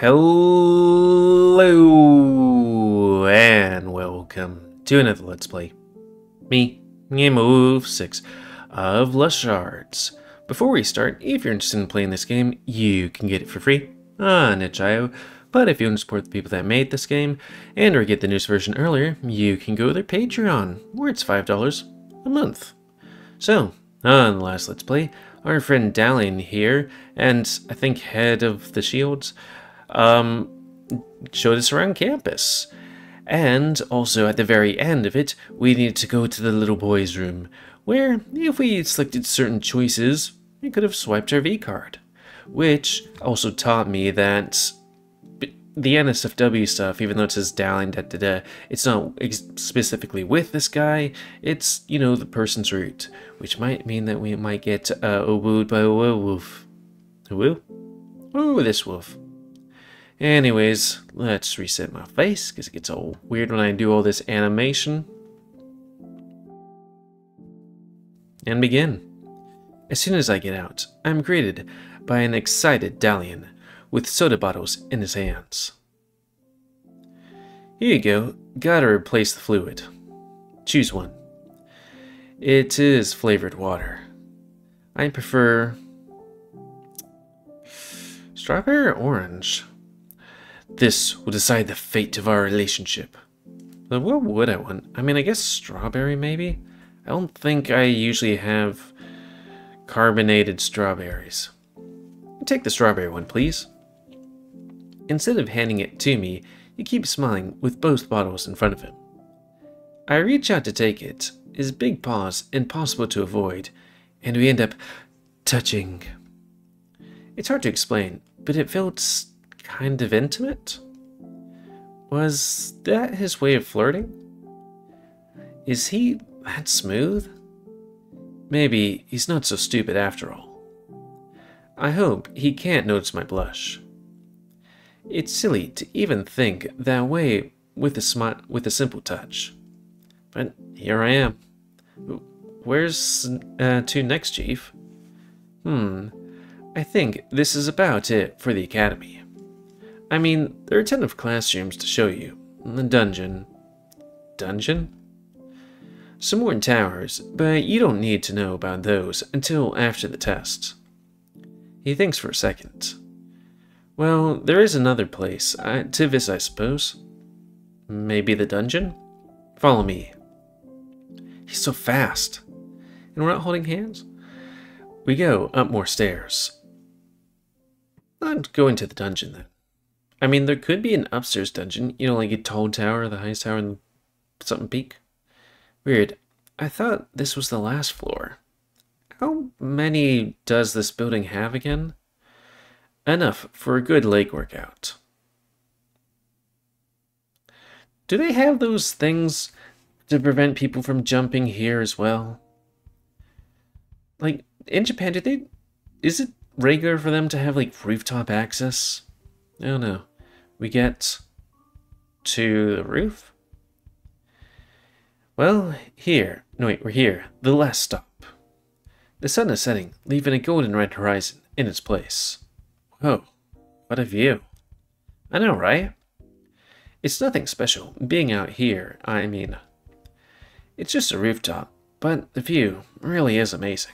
Hello and welcome to another Let's Play. Me, Move6 of Lust Shards. Before we start, if you're interested in playing this game, you can get it for free on itch.io. But if you want to support the people that made this game and or get the newest version earlier, you can go to their Patreon, where it's $5 a month. So, on the last Let's Play, our friend Dallan here, and I think head of the Shields, um, showed us around campus. And also at the very end of it, we needed to go to the little boy's room, where if we selected certain choices, we could have swiped our V card. Which also taught me that the NSFW stuff, even though it says Dallan, da, da, da, it's not specifically with this guy, it's, you know, the person's root, which might mean that we might get uh, wooed by a werewolf. A woo? Ooh, this wolf. Anyways, let's reset my face, because it gets all weird when I do all this animation. And begin. As soon as I get out, I'm greeted by an excited Dallan with soda bottles in his hands. Here you go, gotta replace the fluid. Choose one. It is flavored water. I prefer strawberry or orange. This will decide the fate of our relationship. But what would I want? I mean, I guess strawberry, maybe? I don't think I usually have carbonated strawberries. Take the strawberry one, please. Instead of handing it to me, he keeps smiling with both bottles in front of him. I reach out to take it, his big paws impossible to avoid, and we end up touching. It's hard to explain, but it felt kind of intimate? Was that his way of flirting? Is he that smooth? Maybe he's not so stupid after all. I hope he can't notice my blush. It's silly to even think that way with a smile, with a simple touch. But here I am. Where's uh, to next, Chief? Hmm, I think this is about it for the Academy. I mean, there are a ton of classrooms to show you. The dungeon. Dungeon? Some more towers, but you don't need to know about those until after the test. He thinks for a second. Well, there is another place. Uh, Tivis, I suppose. Maybe the dungeon? Follow me. He's so fast. And we're not holding hands? We go up more stairs. Not go into the dungeon then. I mean, there could be an upstairs dungeon, you know, like a tall tower, the highest tower in something peak. Weird. I thought this was the last floor. How many does this building have again? Enough for a good leg workout. Do they have those things to prevent people from jumping here as well? Like, in Japan, do they... Is it regular for them to have, like, rooftop access? I don't know we get to the roof? Well, here. No, wait, we're here. The last stop. The sun is setting, leaving a golden red horizon in its place. Whoa, what a view. I know, right? It's nothing special, being out here, I mean. It's just a rooftop, but the view really is amazing.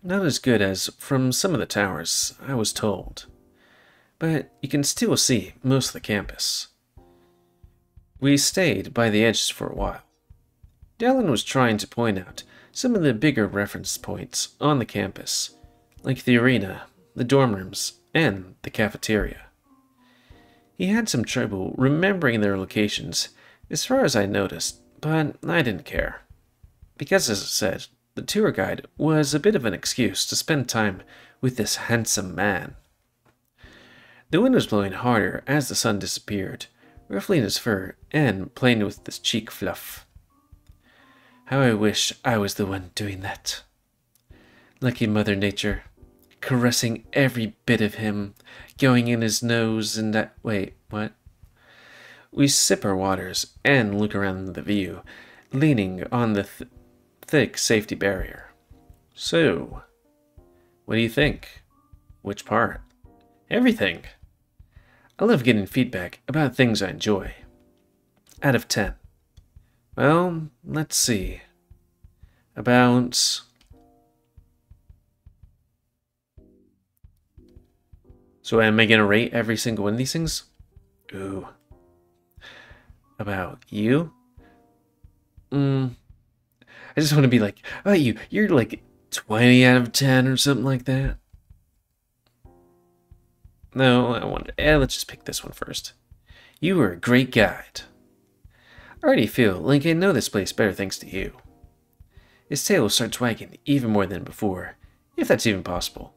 Not as good as from some of the towers, I was told but you can still see most of the campus. We stayed by the edges for a while. Dallan was trying to point out some of the bigger reference points on the campus, like the arena, the dorm rooms, and the cafeteria. He had some trouble remembering their locations, as far as I noticed, but I didn't care. Because, as I said, the tour guide was a bit of an excuse to spend time with this handsome man. The wind was blowing harder as the sun disappeared, ruffling his fur and playing with his cheek fluff. How I wish I was the one doing that. Lucky Mother Nature, caressing every bit of him, going in his nose and that. Wait, what? We sip our waters and look around the view, leaning on the th thick safety barrier. So, what do you think? Which part? Everything. I love getting feedback about things I enjoy. Out of 10. Well, let's see. About. So, am I going to rate every single one of these things? Ooh. About you? Hmm. I just want to be like, oh, you, you're like 20 out of 10 or something like that. No, I want. Eh, let's just pick this one first. You were a great guide. I already feel like I know this place better thanks to you. His tail starts wagging even more than before, if that's even possible.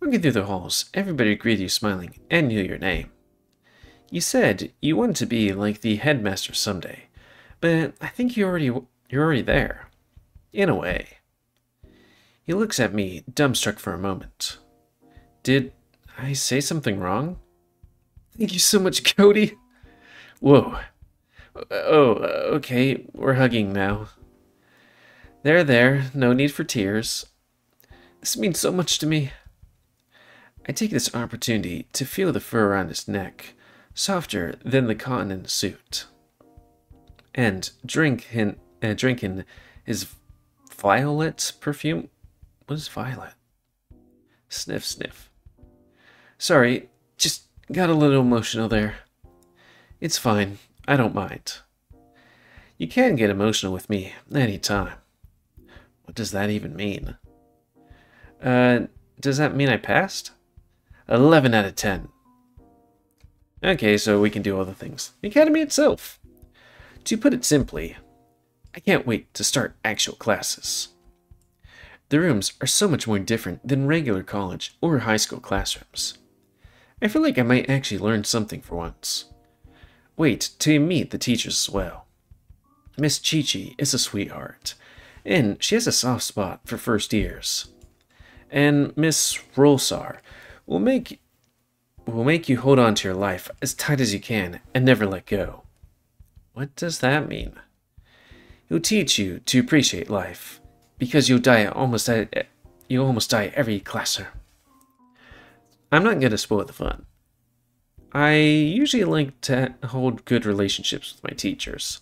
Walking through the halls, everybody greeted you smiling and knew your name. You said you wanted to be like the headmaster someday, but I think you already you're already there. In a way. He looks at me, dumbstruck for a moment. Did I say something wrong? Thank you so much, Cody. Whoa. Oh, okay, we're hugging now. There, there, no need for tears. This means so much to me. I take this opportunity to feel the fur around his neck, softer than the cotton in the suit, and drink in, uh, drinking his violet perfume. What is violet? Sniff, sniff. Sorry, just got a little emotional there. It's fine, I don't mind. You can get emotional with me any time. What does that even mean? Uh, does that mean I passed? 11 out of 10. Okay, so we can do other things. The Academy itself. To put it simply, I can't wait to start actual classes. The rooms are so much more different than regular college or high school classrooms. I feel like I might actually learn something for once. Wait till you meet the teachers as well. Miss Chi-Chi is a sweetheart, and she has a soft spot for first years. And Miss Rolsar will make will make you hold on to your life as tight as you can and never let go. What does that mean? He'll teach you to appreciate life, because you'll die almost at, you almost die every classroom. I'm not going to spoil the fun. I usually like to hold good relationships with my teachers.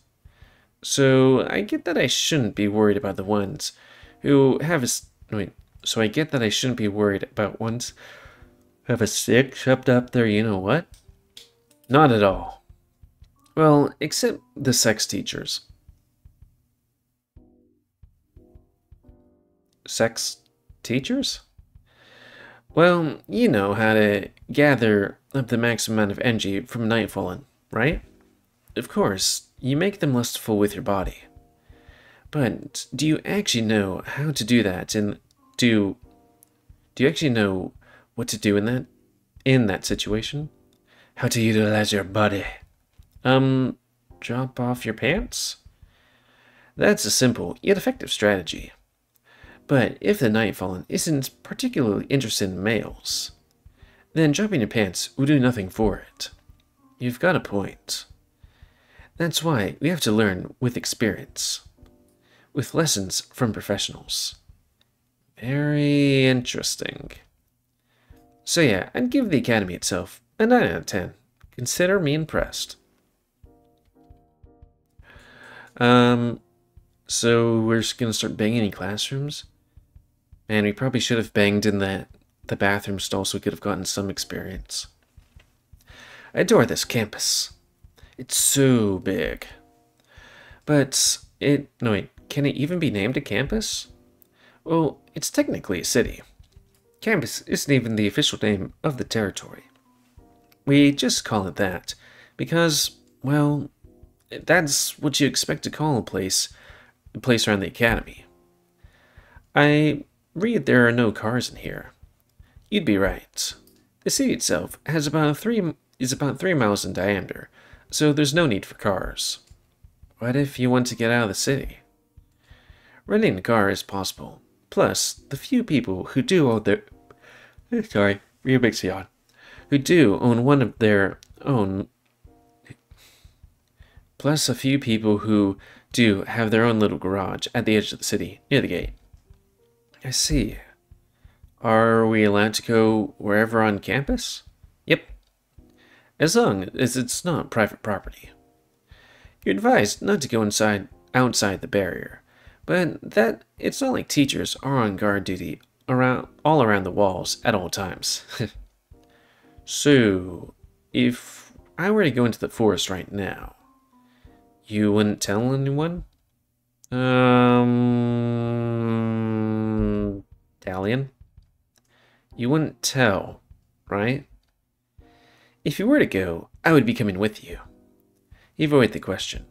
So I get that I shouldn't be worried about the ones who have a wait. So I get that I shouldn't be worried about ones who have a stick shoved up there. You know what? Not at all. Well, except the sex teachers. Sex teachers? Well, you know how to gather up the maximum amount of energy from Nightfallen, right? Of course, you make them lustful with your body. But do you actually know how to do that and do do you actually know what to do in that in that situation? How to utilize your body? Um drop off your pants? That's a simple yet effective strategy. But if the Nightfallen isn't particularly interested in males, then dropping your pants will do nothing for it. You've got a point. That's why we have to learn with experience, with lessons from professionals. Very interesting. So yeah, I'd give the Academy itself a 9 out of 10. Consider me impressed. Um, so we're just gonna start banging in classrooms? And we probably should have banged in the, the bathroom stall so we could have gotten some experience. I adore this campus. It's so big. But it, no wait, can it even be named a campus? Well, it's technically a city. Campus isn't even the official name of the territory. We just call it that because, well, that's what you expect to call a place, a place around the academy. I read there are no cars in here. You'd be right. The city itself has about three is about three miles in diameter, so there's no need for cars. What if you want to get out of the city? Renting a car is possible. Plus, the few people who do own their sorry, real big yawn, who do own one of their own. Plus, a few people who do have their own little garage at the edge of the city near the gate. I see. Are we allowed to go wherever on campus? Yep. as long as it's not private property. You're advised not to go inside outside the barrier, but that it's not like teachers are on guard duty around all around the walls at all times. so, if I were to go into the forest right now, you wouldn't tell anyone? Um, Dallan? You wouldn't tell, right? If you were to go, I would be coming with you. Avoid the question.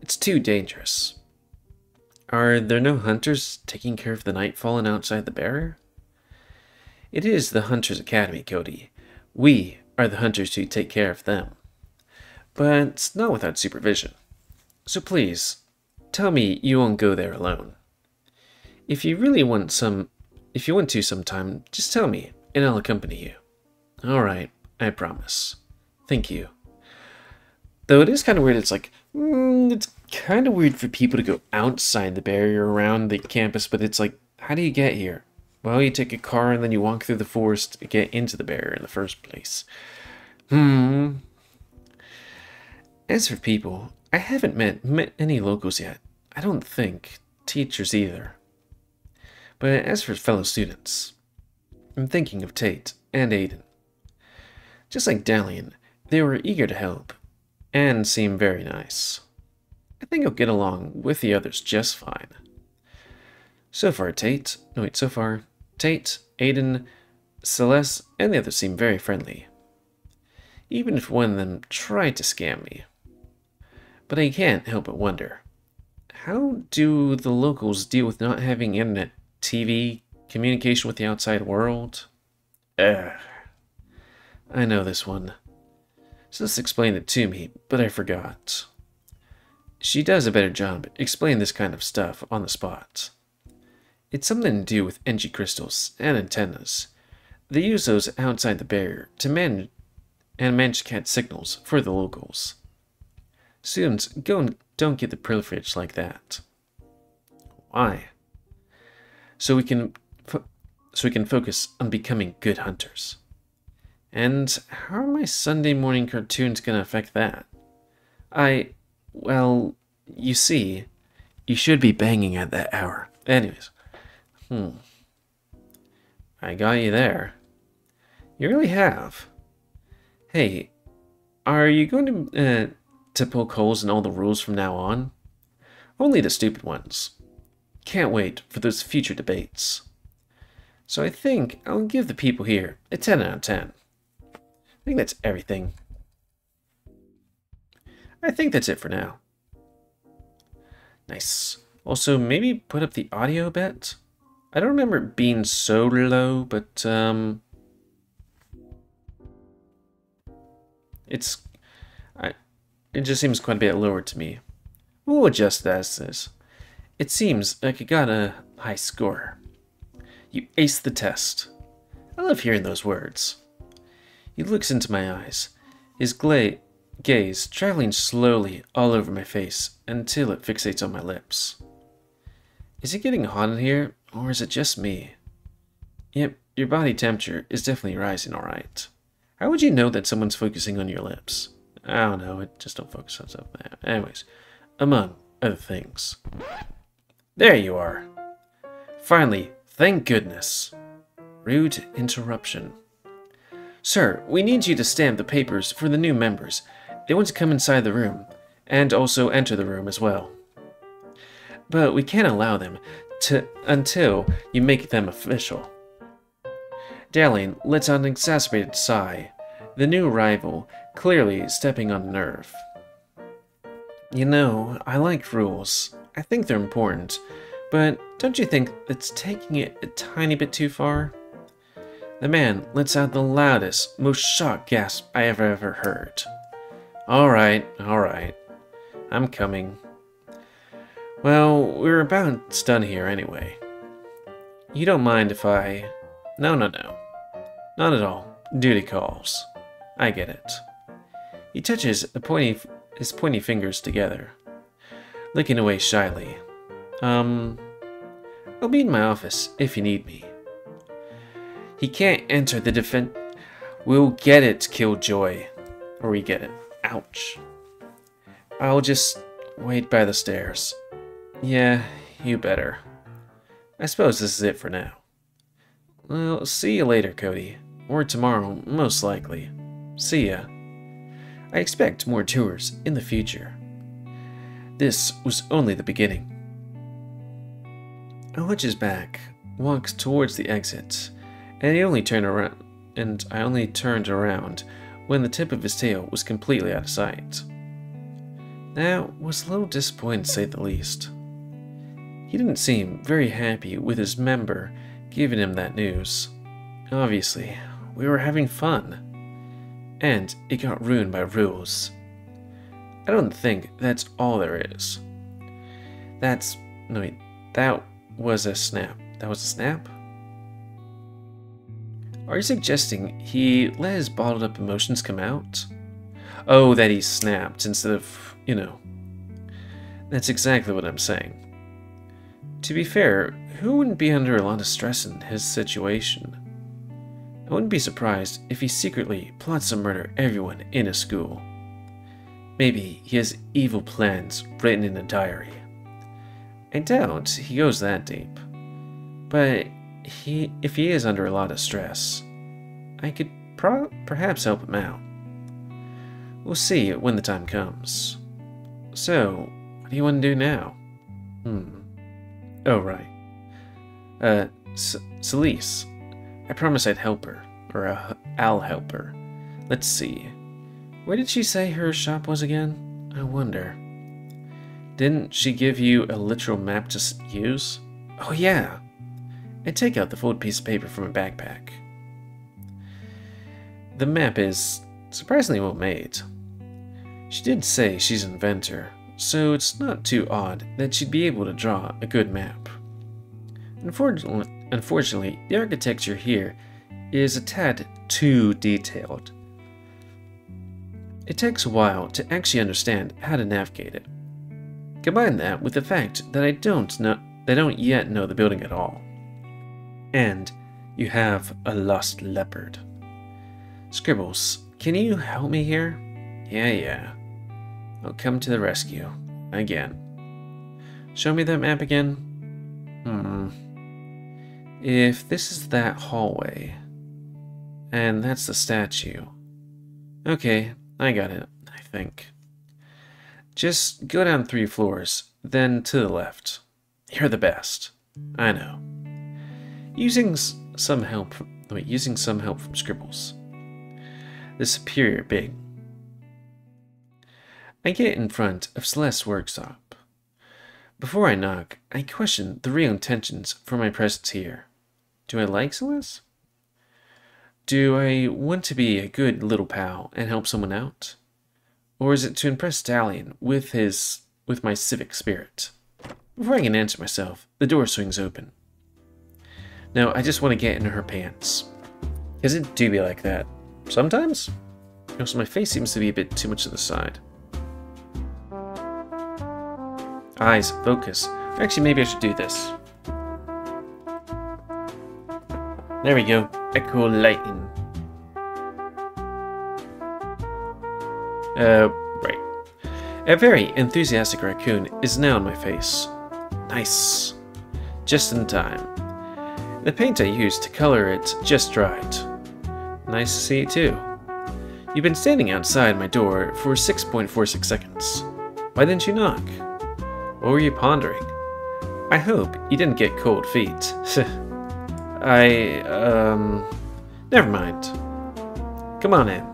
It's too dangerous. Are there no hunters taking care of the Nightfallen outside the barrier? It is the Hunters Academy, Cody. We are the hunters who take care of them. But not without supervision. So please, tell me you won't go there alone. If you really want some, if you want to sometime, just tell me, and I'll accompany you. All right, I promise. Thank you. Though it is kind of weird, it's like, mm, it's kind of weird for people to go outside the barrier around the campus, but it's like, how do you get here? Well, you take a car and then you walk through the forest to get into the barrier in the first place. Hmm. As for people, I haven't met, met any locals yet. I don't think. Teachers either. But as for fellow students, I'm thinking of Tate and Aiden. Just like Dallan, they were eager to help, and seem very nice. I think I'll get along with the others just fine. So far, Tate, no wait, so far, Tate, Aiden, Celeste, and the others seem very friendly. Even if one of them tried to scam me. But I can't help but wonder, how do the locals deal with not having internet, TV, communication with the outside world? Ugh. I know this one. Sis explained it to me, but I forgot. She does a better job explaining this kind of stuff on the spot. It's something to do with energy crystals and antennas. They use those outside the barrier to manage and manage cat signals for the locals. Students go and don't get the privilege like that. Why? So we can so we can focus on becoming good hunters. And how are my Sunday morning cartoons going to affect that? I, well, you see, you should be banging at that hour. Anyways, hmm. I got you there. You really have. Hey, are you going to, uh, poke holes in all the rules from now on? Only the stupid ones. Can't wait for those future debates. So I think I'll give the people here a 10 out of 10. I think that's everything. I think that's it for now. Nice. Also, maybe put up the audio a bit. I don't remember it being so low, but, um... It's... I, it just seems quite a bit lower to me. We'll adjust that as this. It seems like you got a high score. You aced the test. I love hearing those words. He looks into my eyes, his gaze traveling slowly all over my face until it fixates on my lips. Is it getting hot in here, or is it just me? Yep, your body temperature is definitely rising alright. How would you know that someone's focusing on your lips? Oh, I don't know, it just don't focus on stuff. Anyways, among other things. There you are. Finally, thank goodness. Rude interruption. Sir, we need you to stamp the papers for the new members. They want to come inside the room, and also enter the room as well. But we can't allow them to until you make them official. Dallan lets out an exasperated sigh, the new arrival clearly stepping on a nerve. You know, I like rules. I think they're important, but don't you think it's taking it a tiny bit too far? The man lets out the loudest, most shocked gasp I ever ever heard. Alright, alright. I'm coming. Well, we're about done here anyway. You don't mind if I... No, no, no. Not at all. Duty calls. I get it. He touches pointy, his pointy fingers together, looking away shyly. Um, I'll be in my office if you need me. He can't enter the defense. We'll get it, Killjoy. Or we get it. Ouch. I'll just wait by the stairs. Yeah, you better. I suppose this is it for now. Well, see you later, Cody. Or tomorrow, most likely. See ya. I expect more tours in the future. This was only the beginning. I his back, walks towards the exit, and he only turned around and I only turned around when the tip of his tail was completely out of sight. That was a little disappointing to say the least. He didn't seem very happy with his member giving him that news. Obviously, we were having fun. And it got ruined by rules. I don't think that's all there is. That's. No, wait. That was a snap. That was a snap? Are you suggesting he let his bottled up emotions come out? Oh, that he snapped instead of, you know. That's exactly what I'm saying. To be fair, who wouldn't be under a lot of stress in his situation? I wouldn't be surprised if he secretly plots to murder everyone in his school. Maybe he has evil plans written in a diary. I doubt he goes that deep. But he, if he is under a lot of stress, I could perhaps help him out. We'll see when the time comes. So, what do you want to do now? Hmm. Oh, right. Uh, C Celeste. I promised I'd help her. Or uh, I'll help her. Let's see. Where did she say her shop was again? I wonder. Didn't she give you a literal map to use? Oh, yeah. I take out the folded piece of paper from her backpack. The map is surprisingly well made. She did say she's an inventor, so it's not too odd that she'd be able to draw a good map. Unfortunately, unfortunately, the architecture here is a tad too detailed. It takes a while to actually understand how to navigate it. Combine that with the fact that I don't know they don't yet know the building at all. And you have a lost leopard. Scribbles, can you help me here? Yeah, yeah. I'll come to the rescue. Again. Show me that map again. Hmm. If this is that hallway, and that's the statue. Okay, I got it, I think. Just go down three floors, then to the left. You're the best. I know. Using some help, wait, using some help from Scribbles. The superior big. I get in front of Celeste's workshop. Before I knock, I question the real intentions for my presence here. Do I like Celeste? Do I want to be a good little pal and help someone out? Or is it to impress Stallion with his with my civic spirit? Before I can answer myself, the door swings open. Now, I just want to get into her pants. Because it do be like that. Sometimes? Also, my face seems to be a bit too much to the side. Eyes, focus. Actually, maybe I should do this. There we go. Echo lighting. Uh, right. A very enthusiastic raccoon is now on my face. Nice. Just in time. The paint I used to color it just dried. Nice to see you too. You've been standing outside my door for 6.46 seconds. Why didn't you knock? What were you pondering? I hope you didn't get cold feet. I, um... Never mind. Come on in.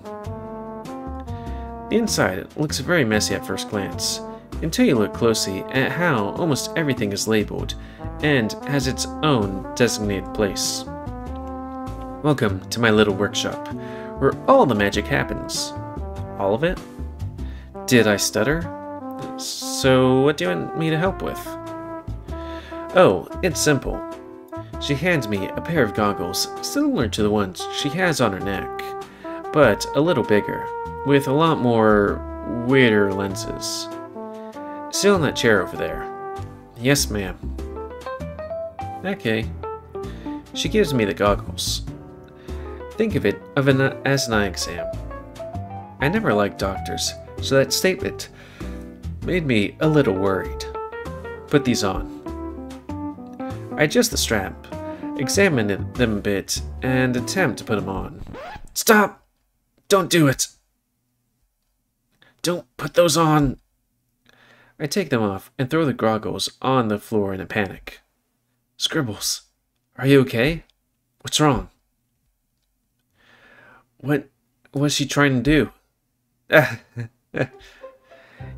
The inside looks very messy at first glance, until you look closely at how almost everything is labeled and has its own designated place. Welcome to my little workshop, where all the magic happens. All of it? Did I stutter? So, what do you want me to help with? Oh, it's simple. She hands me a pair of goggles similar to the ones she has on her neck, but a little bigger, with a lot more weirder lenses. Sit on that chair over there. Yes, ma'am. Okay. She gives me the goggles. Think of it of an, as an eye exam. I never liked doctors, so that statement made me a little worried. Put these on. I adjust the strap, examine them a bit, and attempt to put them on. Stop! Don't do it! Don't put those on! I take them off and throw the goggles on the floor in a panic. Scribbles, are you okay? What's wrong? What was she trying to do?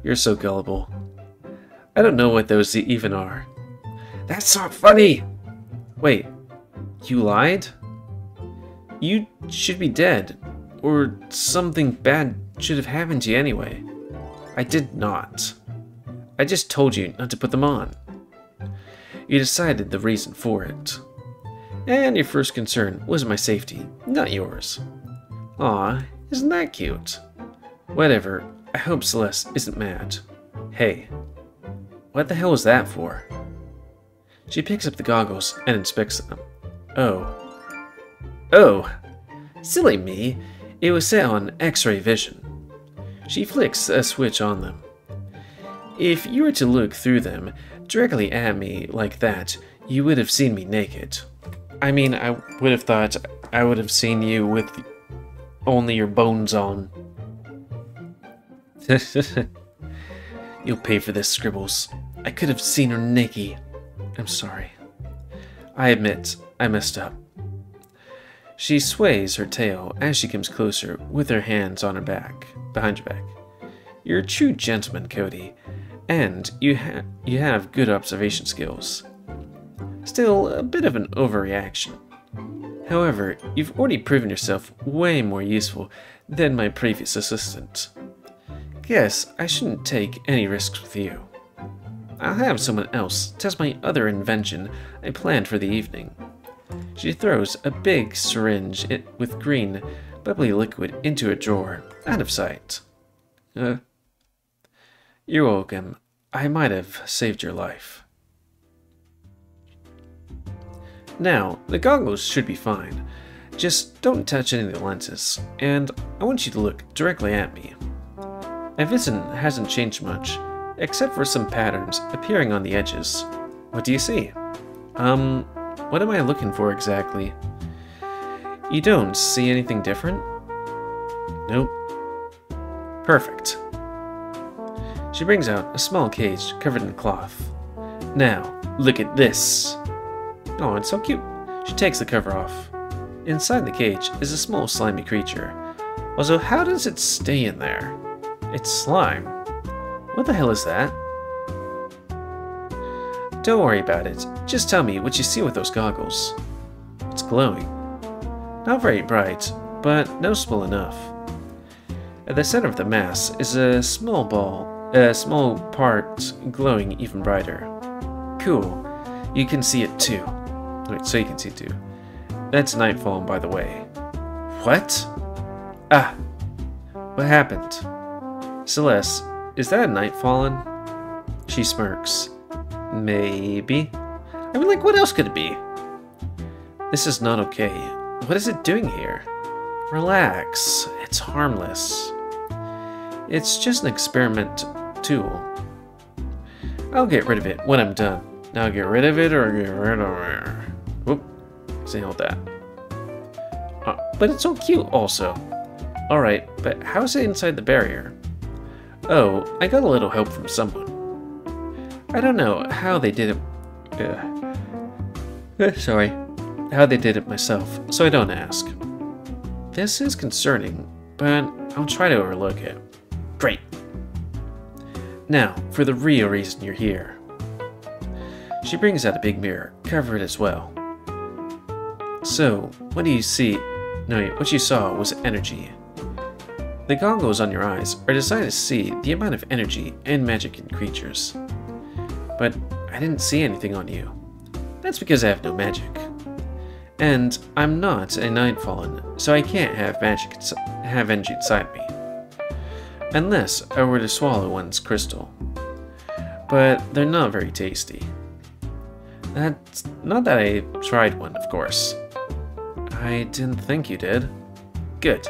You're so gullible. I don't know what those even are. That's not funny! Wait, you lied? You should be dead, or something bad should have happened to you anyway. I did not. I just told you not to put them on. You decided the reason for it. And your first concern was my safety, not yours. Aw, isn't that cute? Whatever, I hope Celeste isn't mad. Hey, what the hell was that for? She picks up the goggles and inspects them. Oh. Oh! Silly me, it was set on X-ray vision. She flicks a switch on them. If you were to look through them directly at me like that, you would have seen me naked. I mean, I would have thought I would have seen you with only your bones on. You'll pay for this, Scribbles. I could have seen her naked. I'm sorry. I admit, I messed up. She sways her tail as she comes closer with her hands on her back, behind your back. You're a true gentleman, Cody, and you, ha you have good observation skills. Still, a bit of an overreaction. However, you've already proven yourself way more useful than my previous assistant. Guess I shouldn't take any risks with you. I'll have someone else test my other invention I planned for the evening. She throws a big syringe with green, bubbly liquid into a drawer, out of sight. Uh, you're welcome. I might have saved your life. Now, the goggles should be fine. Just don't touch any of the lenses, and I want you to look directly at me. My vision hasn't changed much, except for some patterns appearing on the edges. What do you see? Um, what am I looking for exactly? You don't see anything different? Nope. Perfect. She brings out a small cage covered in cloth. Now, look at this. Oh, it's so cute. She takes the cover off. Inside the cage is a small slimy creature. Also, how does it stay in there? It's slime. What the hell is that? Don't worry about it. Just tell me what you see with those goggles. It's glowing. Not very bright, but noticeable enough. At the center of the mass is a small ball a small part glowing even brighter. Cool. You can see it too. Wait, so you can see too. That's nightfall, by the way. What? Ah. What happened? Celeste, is that a Nightfallen? She smirks. Maybe. I mean, like, what else could it be? This is not okay. What is it doing here? Relax. It's harmless. It's just an experiment tool. I'll get rid of it when I'm done. Now get rid of it or get rid of it. Whoop. See hold that. Uh, but it's so cute also. Alright, but how's it inside the barrier? Oh, I got a little help from someone. I don't know how they did it. Uh, sorry. How they did it myself, so I don't ask. This is concerning, but I'll try to overlook it. Great. Now, for the real reason you're here. She brings out a big mirror, covered as well. So, what do you see? No, what you saw was energy. The goggles on your eyes are designed to see the amount of energy and magic in creatures. But I didn't see anything on you. That's because I have no magic. And I'm not a Nightfallen, so I can't have magic have energy inside me unless I were to swallow one's crystal. But they're not very tasty. That's not that I tried one, of course. I didn't think you did. Good,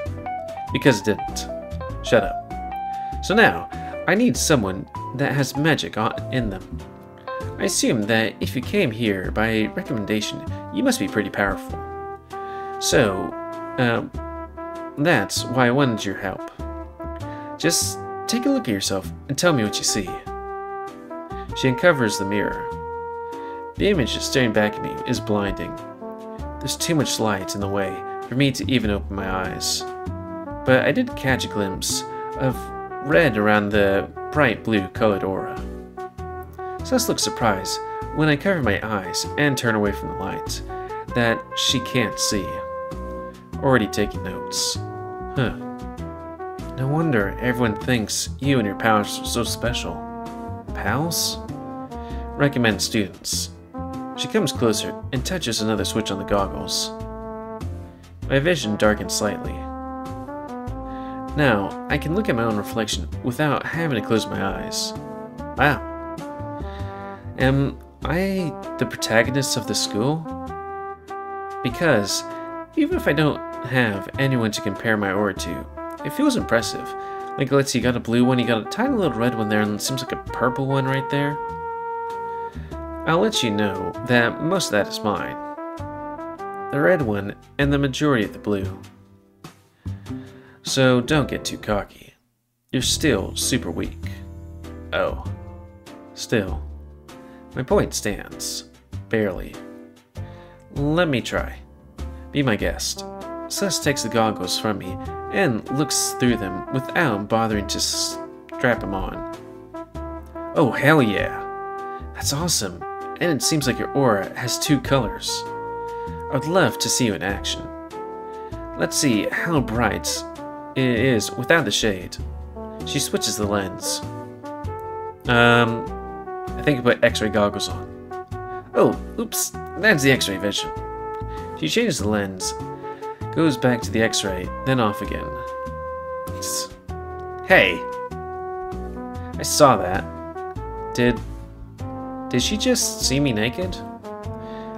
because it didn't. Shut up. So now, I need someone that has magic in them. I assume that if you came here by recommendation, you must be pretty powerful. So, um, that's why I wanted your help. Just take a look at yourself and tell me what you see. She uncovers the mirror. The image staring back at me is blinding. There's too much light in the way for me to even open my eyes. But I did catch a glimpse of red around the bright blue colored aura. Sus looks surprised when I cover my eyes and turn away from the light that she can't see. Already taking notes. Huh. No wonder everyone thinks you and your pals are so special. Pals? Recommend students. She comes closer and touches another switch on the goggles. My vision darkens slightly. Now, I can look at my own reflection without having to close my eyes. Wow. Am I the protagonist of the school? Because, even if I don't have anyone to compare my aura to, it feels impressive. Like, let's see, you got a blue one, you got a tiny little red one there, and it seems like a purple one right there. I'll let you know that most of that is mine. The red one, and the majority of the blue. So don't get too cocky. You're still super weak. Oh. Still. My point stands. Barely. Let me try. Be my guest. Sus takes the goggles from me and looks through them without bothering to strap them on. Oh, hell yeah! That's awesome, and it seems like your aura has two colors. I would love to see you in action. Let's see how bright it is without the shade. She switches the lens. Um, I think I put x-ray goggles on. Oh, oops, that's the x-ray vision. She changes the lens, goes back to the x-ray, then off again. Hey! I saw that. Did... Did she just see me naked?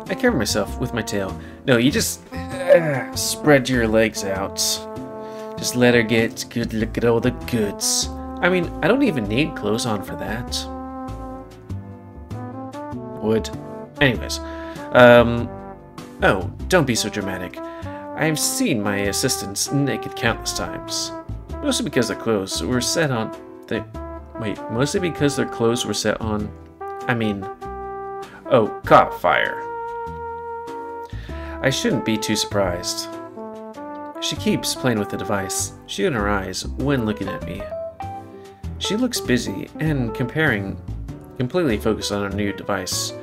I cover myself with my tail. No, you just... Uh, spread your legs out. Just let her get good look at all the goods. I mean, I don't even need clothes on for that. Would. Anyways. Um. Oh, don't be so dramatic. I've seen my assistants naked countless times. Mostly because their clothes were set on... They, wait, mostly because their clothes were set on... I mean... Oh, caught fire. I shouldn't be too surprised. She keeps playing with the device, shooting her eyes when looking at me. She looks busy and comparing, completely focused on her new device,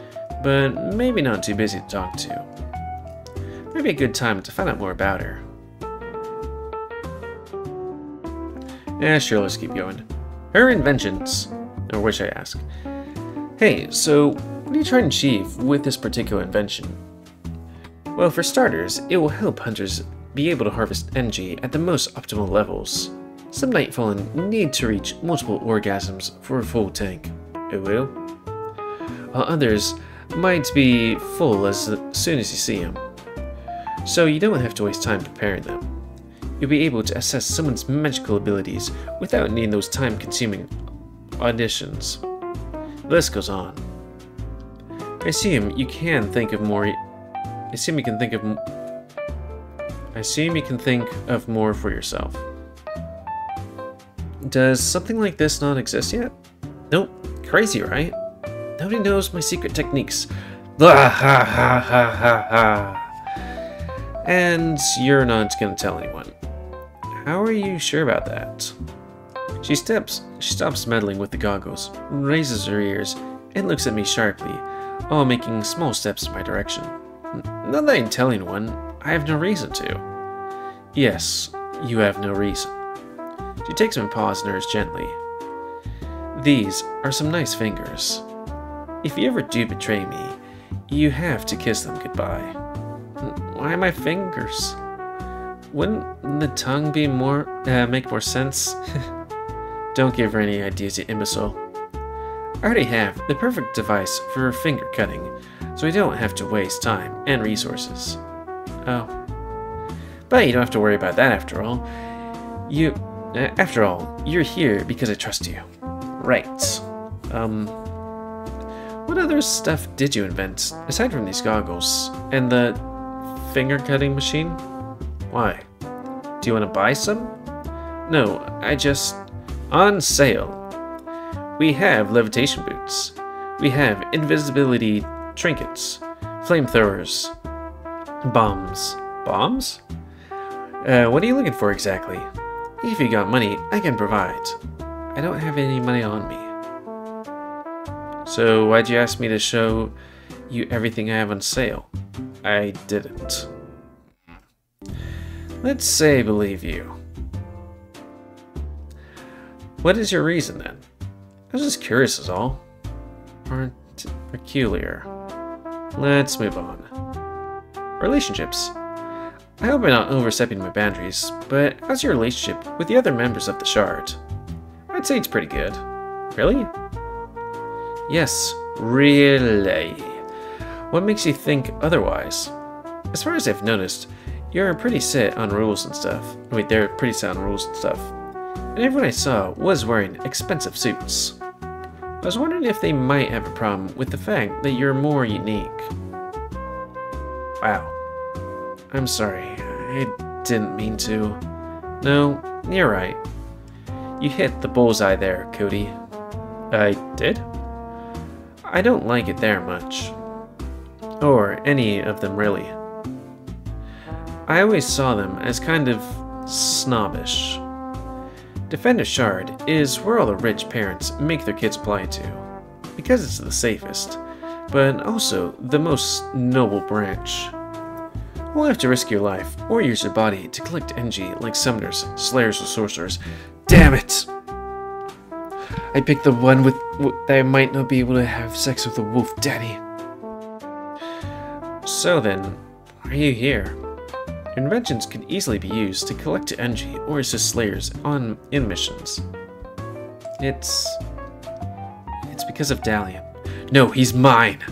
but maybe not too busy to talk to. Maybe a good time to find out more about her. Yeah, sure, let's keep going. Her inventions. Or wish I ask. Hey, so what are you trying to achieve with this particular invention? Well, for starters, it will help hunters be able to harvest energy at the most optimal levels. Some Nightfallen need to reach multiple orgasms for a full tank. It will. While others might be full as soon as you see them. So you don't have to waste time preparing them. You'll be able to assess someone's magical abilities without needing those time-consuming auditions. The list goes on. I assume you can think of more. I assume you can think of I assume you can think of more for yourself. Does something like this not exist yet? Nope. Crazy, right? Nobody knows my secret techniques. ha ha ha ha ha. And you're not gonna tell anyone. How are you sure about that? She steps, she stops meddling with the goggles, raises her ears, and looks at me sharply, while making small steps in my direction. Not that I'm telling anyone, I have no reason to. Yes, you have no reason. She takes my paws and hers gently. These are some nice fingers. If you ever do betray me, you have to kiss them goodbye. Why my fingers? Wouldn't the tongue be more uh, make more sense? Don't give her any ideas, you imbecile. I already have the perfect device for finger cutting, so I don't have to waste time and resources. Oh. But you don't have to worry about that after all. You Uh, After all, you're here because I trust you. Right. Um, what other stuff did you invent, aside from these goggles? And the finger cutting machine? Why? Do you want to buy some? No, I just. On sale. We have levitation boots. We have invisibility trinkets, flamethrowers, bombs. Bombs? Uh, what are you looking for exactly? If you got money, I can provide. I don't have any money on me. So why'd you ask me to show you everything I have on sale? I didn't. Let's say I believe you. What is your reason then? I was just curious is all. Aren't peculiar. Let's move on. Relationships. I hope I'm not overstepping my boundaries, but how's your relationship with the other members of the Shard? I'd say it's pretty good. Really? Yes, really. What makes you think otherwise? As far as I've noticed, you're pretty set on rules and stuff. Wait, they're pretty set on rules and stuff. And everyone I saw was wearing expensive suits. I was wondering if they might have a problem with the fact that you're more unique. Wow. I'm sorry. I didn't mean to. No, you're right. You hit the bullseye there, Cody. I did? I don't like it there much. Or any of them, really. I always saw them as kind of snobbish. Defender Shard is where all the rich parents make their kids apply to, because it's the safest, but also the most noble branch. We'll have to risk your life, or use your body to collect NG like summoners, slayers, or sorcerers. Damn it! I picked the one with that I might not be able to have sex with a wolf daddy. So then, why are you here? Inventions can easily be used to collect NG or assist slayers on in missions. It's it's because of Dallan. No, he's mine.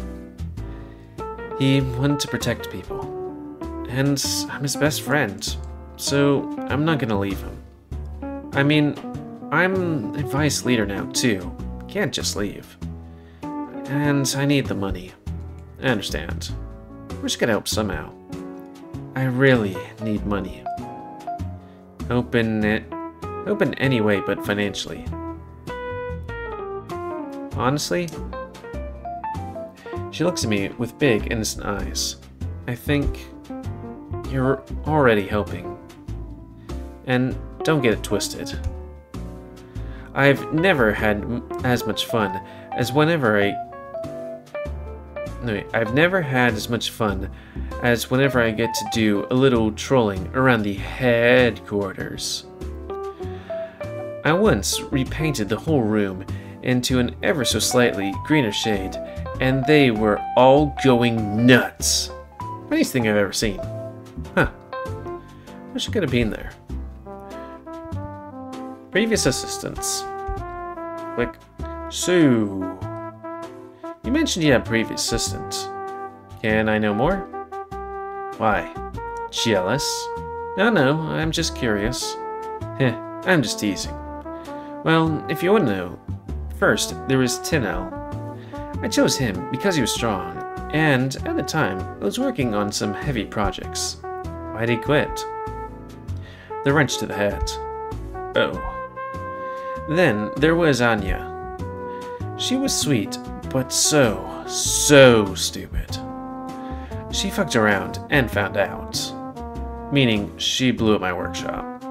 He wanted to protect people. And I'm his best friend. So I'm not gonna leave him. I mean, I'm a vice leader now too. Can't just leave. And I need the money. I understand. Wish gonna help somehow. I really need money. Open it. Open any way but financially. Honestly? She looks at me with big, innocent eyes. I think you're already helping. And don't get it twisted. I've never had as much fun as whenever I. No, I've never had as much fun as whenever I get to do a little trolling around the headquarters. I once repainted the whole room into an ever so slightly greener shade, and they were all going nuts. Funniest thing I've ever seen. Huh. Wish I could have been there. Previous assistants. Click. So, you mentioned you had previous assistants. Can I know more? Why? Jealous? No, no, I'm just curious. Heh, I'm just teasing. Well, if you want to know, first there was Tinel. I chose him because he was strong, and at the time, I was working on some heavy projects. Why'd he quit? The wrench to the head. Oh. Then there was Anya. She was sweet, but so, so stupid. She fucked around and found out. Meaning, she blew up my workshop.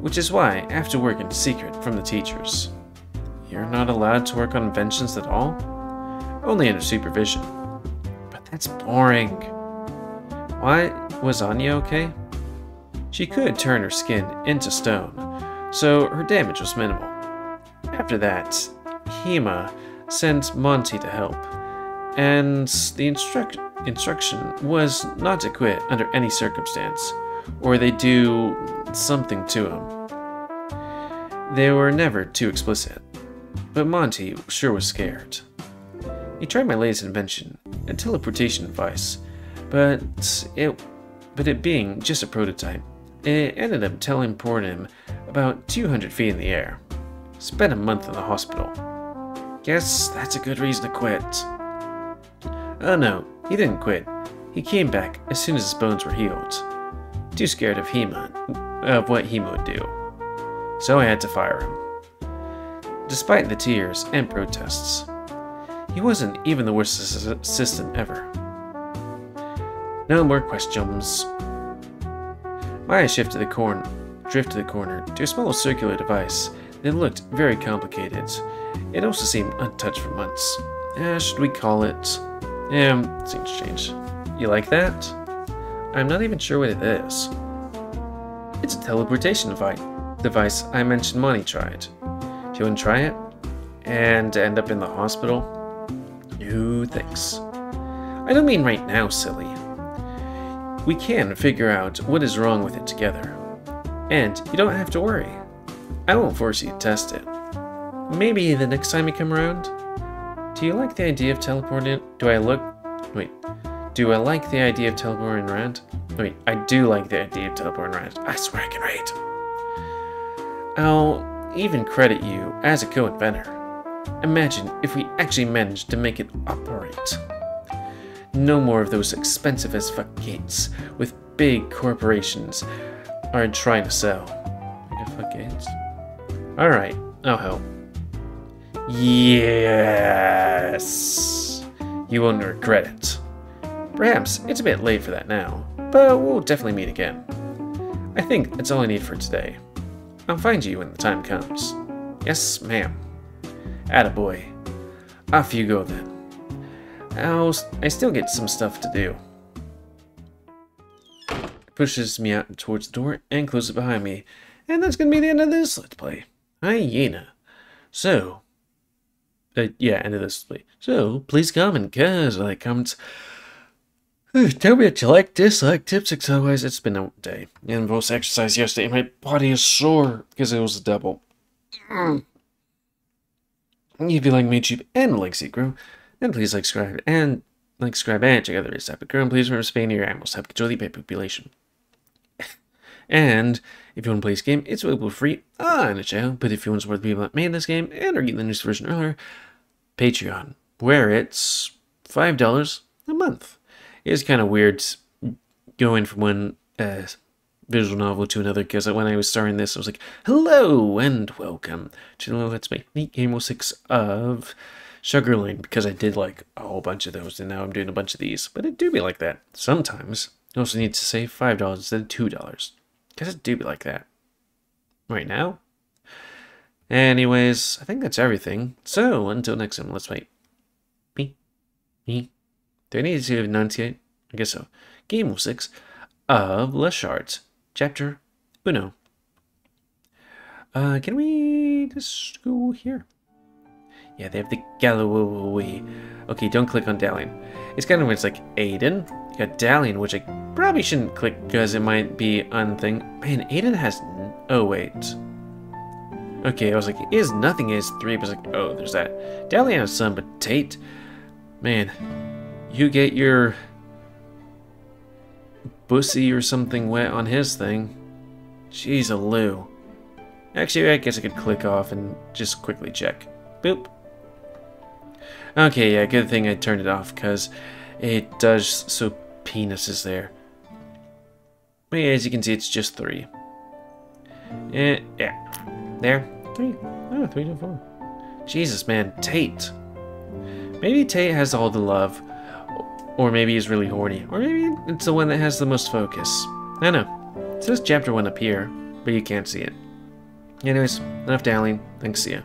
Which is why I have to work in secret from the teachers. You're not allowed to work on inventions at all? Only under supervision. But that's boring. Why was Anya okay? She could turn her skin into stone, so her damage was minimal. After that, Hema sent Monty to help, and the instruct instruction was not to quit under any circumstance, or they'd do something to him. They were never too explicit, but Monty sure was scared. He tried my latest invention, a teleportation device, but it, but it being just a prototype, it ended up teleporting him about 200 feet in the air. Spent a month in the hospital. Guess that's a good reason to quit. Oh no, he didn't quit. He came back as soon as his bones were healed. Too scared of Hema, of what Hema would do. So I had to fire him. Despite the tears and protests, he wasn't even the worst assistant ever. No more questions. Maya shifted the corner, drifted the corner to a small circular device that looked very complicated. It also seemed untouched for months. Eh, should we call it? Um, seems changed. You like that? I'm not even sure what it is. It's a teleportation device I mentioned Monty tried. Do you want to try it? And end up in the hospital? Who thinks? I don't mean right now, silly. We can figure out what is wrong with it together. And you don't have to worry. I won't force you to test it. Maybe the next time you come around? Do you like the idea of teleporting? Do I look... Wait. Do I like the idea of teleporting around? Wait, I do like the idea of teleporting around. I swear I can write. I'll even credit you as a co-inventor. Imagine if we actually managed to make it operate. No more of those expensive as fuck gates with big corporations are trying to sell. Fuck gates. Alright, oh I'll help. Yes! You won't regret it. Perhaps it's a bit late for that now, but we'll definitely meet again. I think that's all I need for today. I'll find you when the time comes. Yes, ma'am. Attaboy. Off you go then. I'll, I still get some stuff to do. Pushes me out towards the door and closes it behind me. And that's gonna be the end of this Let's Play. Hyena. So, uh, yeah, end of this Let's play. So, please comment, cause I like comments. Tell me what you like, dislike, tips, otherwise it's been a day. And most exercise yesterday, my body is sore because it was a double. Mm. If you like me cheap and like Secret, then please like, subscribe, and like, subscribe, and check out the rest of And please remember spaying your animals, help control the pet population. and if you want to play this game, it's available free on the channel. But if you want to support the people that made this game and are getting the news version earlier, Patreon, where it's $5 a month it is kind of weird going from one uh, visual novel to another because when I was starting this, I was like, hello and welcome to Let's Make Neat Game 6 of Sugarland because I did like a whole bunch of those and now I'm doing a bunch of these. But it do be like that sometimes. You also need to save $5 instead of $2 because it do be like that. Right now. Anyways, I think that's everything. So until next time, let's wait. Me. Me. Do I need to enunciate? I guess so. Game 6 of Lust Shards, Chapter Uno. Uh, can we just go here? Yeah, they have the Galloway. Okay, don't click on Dallan. It's kind of it's like Aiden. You got Dallan, which I probably shouldn't click because it might be on thing. Man, Aiden has. Oh wait. Okay, I was like, is nothing is three, but I was like, oh, there's that. Dallan has some, but Tate, man, you get your bussy or something wet on his thing. Jeez a loo. Actually, I guess I could click off and just quickly check. Boop. Okay, yeah, good thing I turned it off, because it does so penis is there. But yeah, as you can see, it's just three. Eh, yeah. There. Three. Oh, three to four. Jesus, man. Tate. Maybe Tate has all the love, or maybe he's really horny. Or maybe it's the one that has the most focus. I know. It says chapter 1 up here, but you can't see it. Anyways, enough dallying. Thanks, see ya.